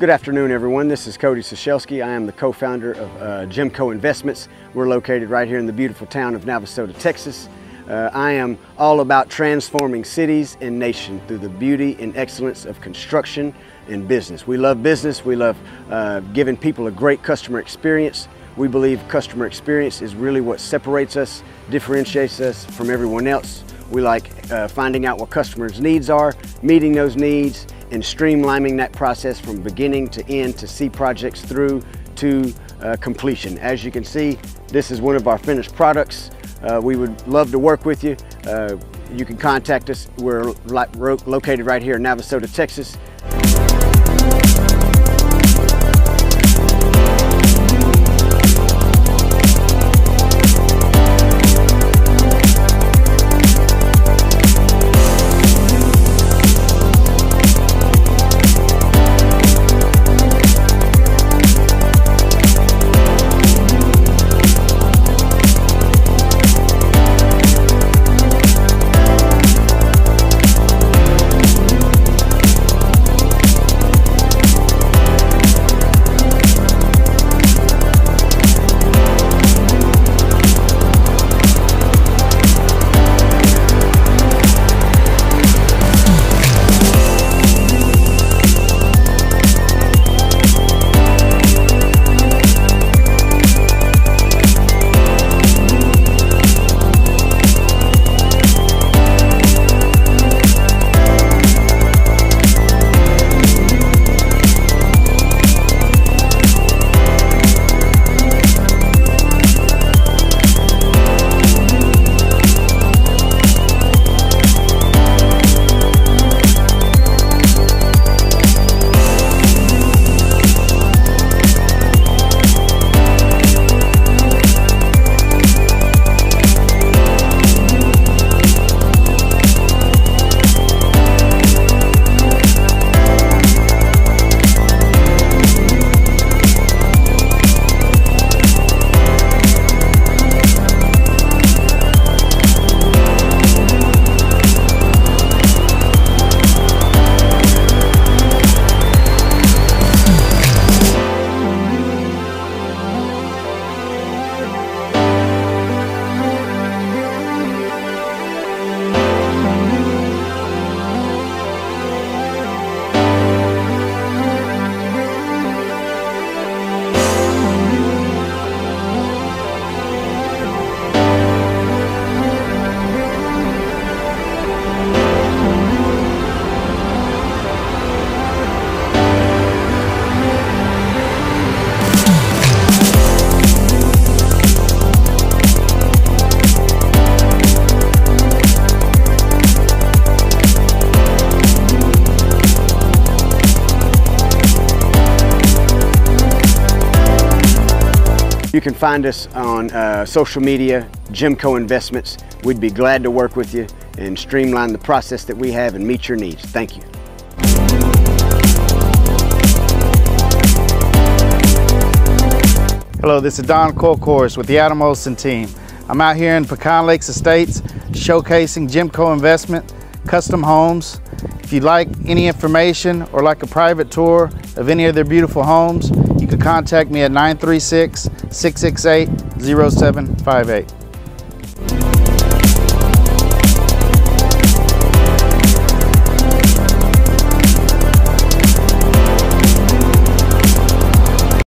Good afternoon, everyone. This is Cody Soshelski. I am the co-founder of uh, Jimco Investments. We're located right here in the beautiful town of Navasota, Texas. Uh, I am all about transforming cities and nation through the beauty and excellence of construction and business. We love business. We love uh, giving people a great customer experience. We believe customer experience is really what separates us, differentiates us from everyone else. We like uh, finding out what customers' needs are, meeting those needs, and streamlining that process from beginning to end to see projects through to uh, completion. As you can see, this is one of our finished products. Uh, we would love to work with you. Uh, you can contact us. We're located right here in Navasota, Texas. You can find us on uh, social media, Jimco Investments. We'd be glad to work with you and streamline the process that we have and meet your needs. Thank you. Hello, this is Don Colcourse with the Adam Olsen team. I'm out here in Pecan Lakes Estates showcasing Jimco Investment, custom homes. If you'd like any information or like a private tour of any of their beautiful homes, you can contact me at 936 668 0758.